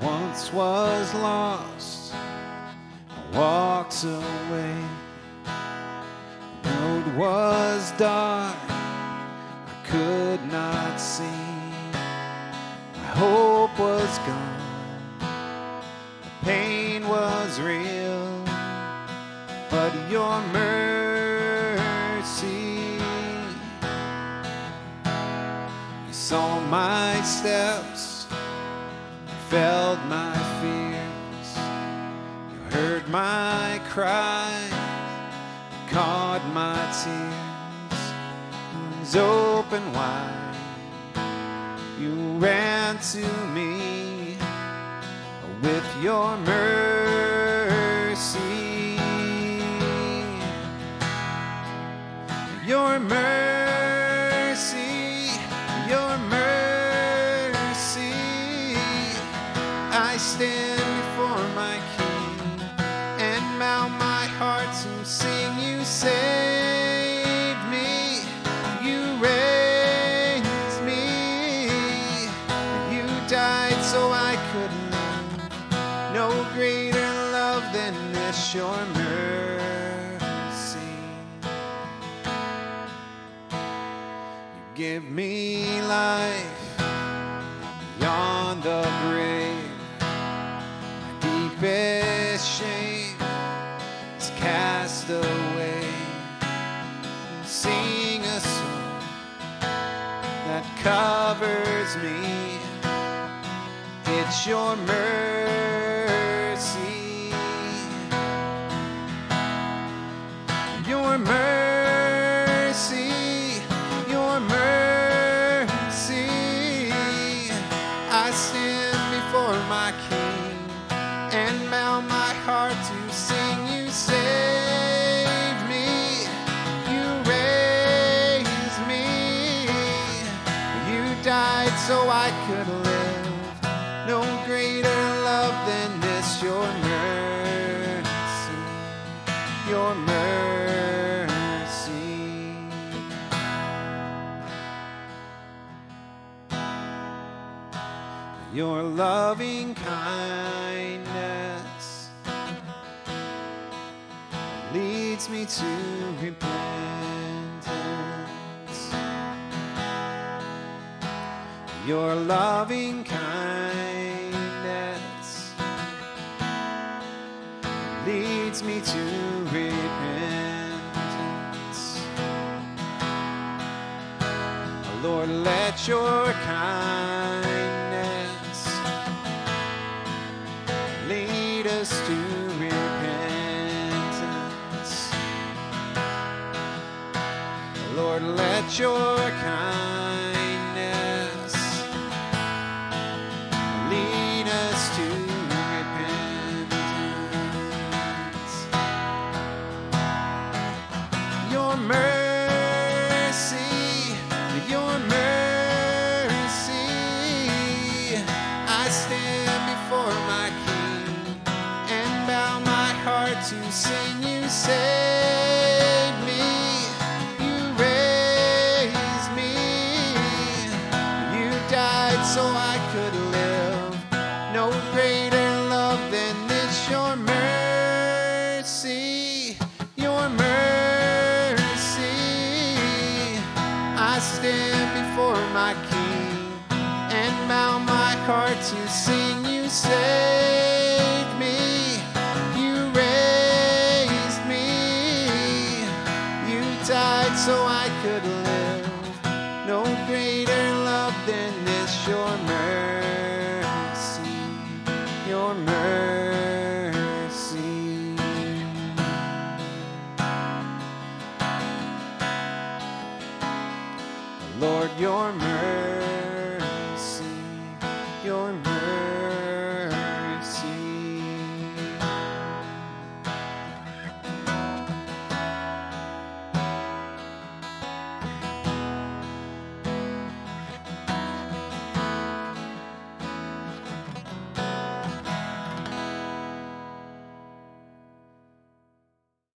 once was lost, I walked away. The road was dark, I could not see. My hope was gone, the pain was real, but your mercy. Saw my steps, felt my fears. You heard my cry, caught my tears. Arms open wide, you ran to me with your mercy. Your mercy, stand before my King and mount my heart to sing. You saved me, you raised me, you died so I could live. No greater love than this, your mercy. You give me life shame is cast away. Sing a song that covers me. It's your mercy. Could live. No greater love than this, your mercy, your mercy. Your loving kindness leads me to repentance. Your loving kindness leads me to repentance. Lord, let your kindness lead us to repentance. Lord, let your kindness to sing. You saved me, you raised me, you died so I could live. No greater love than this, your mercy, your mercy. I stand before my King and bow my heart to sing. You saved so I could live. No greater love than this, your mercy, your mercy. Lord, your mercy.